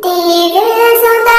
第一缕曙光